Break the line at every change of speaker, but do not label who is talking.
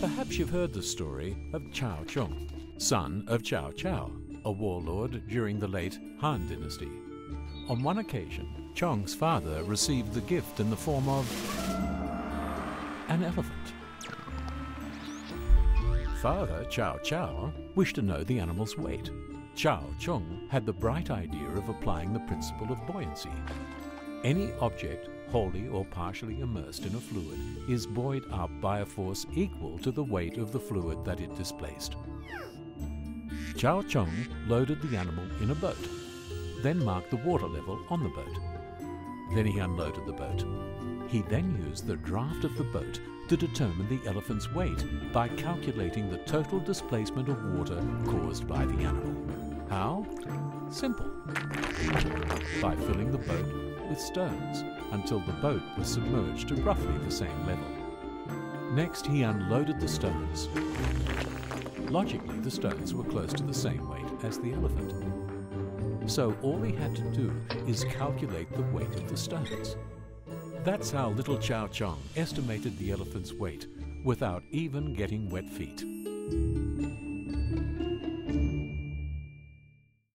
Perhaps you've heard the story of Cao Chong, son of Cao Cao, a warlord during the late Han Dynasty. On one occasion, Chong's father received the gift in the form of an elephant. Father Cao Cao wished to know the animal's weight. Cao Chong had the bright idea of applying the principle of buoyancy. Any object wholly or partially immersed in a fluid is buoyed up by a force equal to the weight of the fluid that it displaced. Cao Chong loaded the animal in a boat, then marked the water level on the boat. Then he unloaded the boat. He then used the draft of the boat to determine the elephant's weight by calculating the total displacement of water caused by the animal. How? Simple. By filling the boat with stones until the boat was submerged to roughly the same level. Next, he unloaded the stones. Logically, the stones were close to the same weight as the elephant. So all he had to do is calculate the weight of the stones. That's how little Cao Chong estimated the elephant's weight without even getting wet feet.